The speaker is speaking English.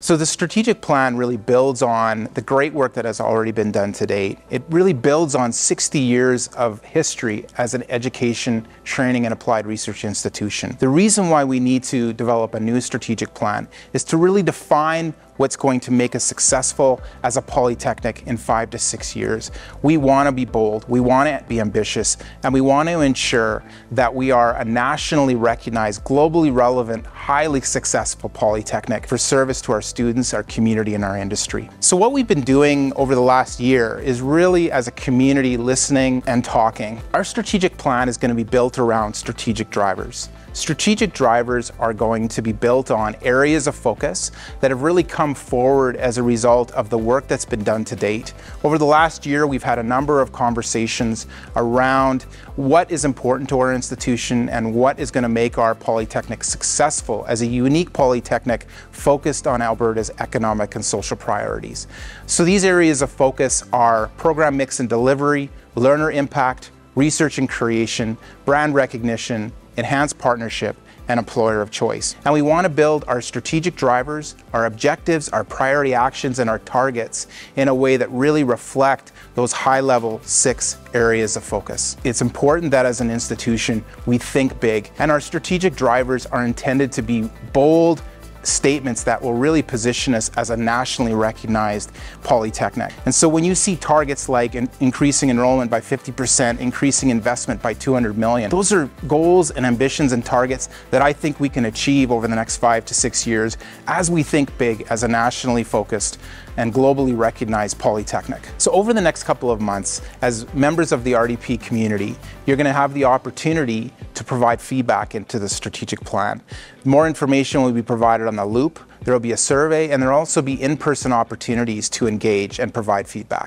So the strategic plan really builds on the great work that has already been done to date. It really builds on 60 years of history as an education, training, and applied research institution. The reason why we need to develop a new strategic plan is to really define what's going to make us successful as a polytechnic in five to six years. We want to be bold, we want to be ambitious, and we want to ensure that we are a nationally recognized, globally relevant, highly successful polytechnic for service to our students, our community, and our industry. So what we've been doing over the last year is really as a community listening and talking. Our strategic plan is going to be built around strategic drivers. Strategic drivers are going to be built on areas of focus that have really come forward as a result of the work that's been done to date. Over the last year, we've had a number of conversations around what is important to our institution and what is going to make our polytechnic successful as a unique polytechnic focused on Alberta's economic and social priorities. So these areas of focus are program mix and delivery, learner impact, research and creation, brand recognition, enhanced partnership, and employer of choice. And we want to build our strategic drivers, our objectives, our priority actions, and our targets in a way that really reflect those high level six areas of focus. It's important that as an institution, we think big, and our strategic drivers are intended to be bold, statements that will really position us as a nationally recognized polytechnic. And so when you see targets like in increasing enrollment by 50%, increasing investment by 200 million, those are goals and ambitions and targets that I think we can achieve over the next five to six years as we think big as a nationally focused and globally recognized polytechnic. So over the next couple of months, as members of the RDP community, you're going to have the opportunity to provide feedback into the strategic plan. More information will be provided on the loop, there will be a survey, and there will also be in-person opportunities to engage and provide feedback.